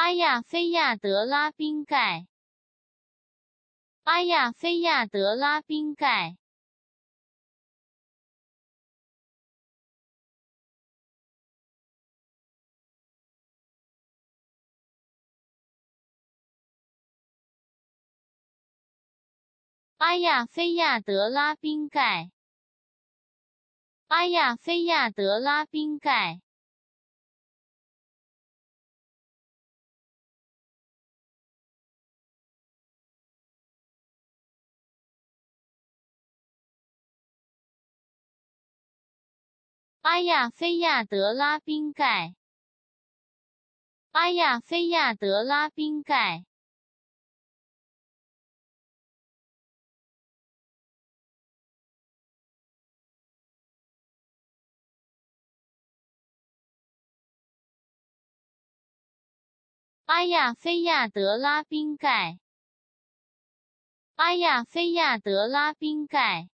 阿亚菲亚德拉宾盖，阿亚菲亚德拉宾盖，阿亚菲亚德拉宾盖，阿亚菲亚德拉宾盖。阿亚菲亚德拉宾盖，阿亚菲亚德拉宾盖，阿亚菲亚德拉宾盖，阿亚菲亚德拉宾盖。